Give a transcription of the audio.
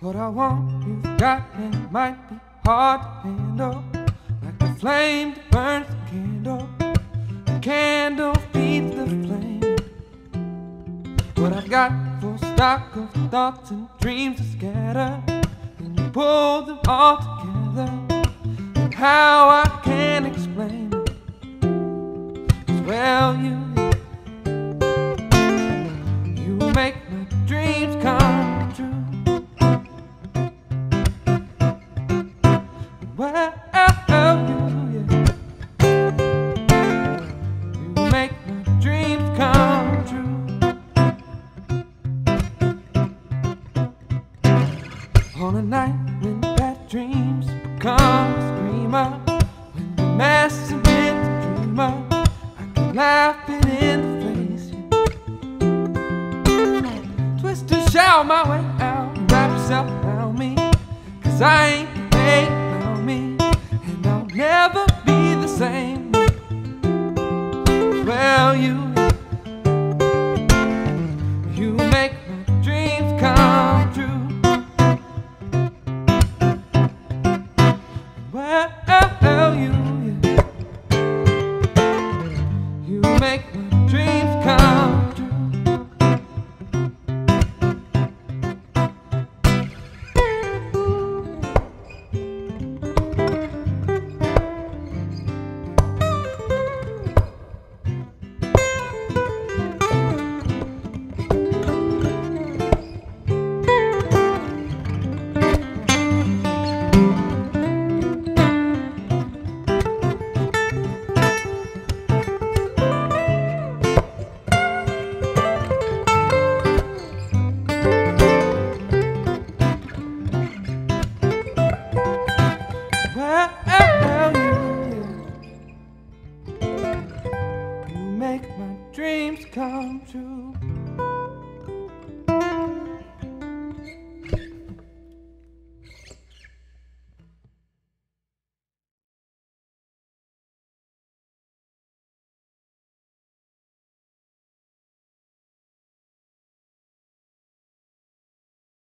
What I want, you've got, and it might be hard to handle. Like the flame that burns the candle. The candle feeds the flame. What I've got full stock of thoughts and dreams to scatter. And you pull them all together. And how I can explain well, you, you make my dreams On a night when bad dreams become a screamer, when the mess with the dreamer, I can laugh it in the face. Twist and shout my way out, wrap yourself around me, cause I ain't Well, you, you make come true.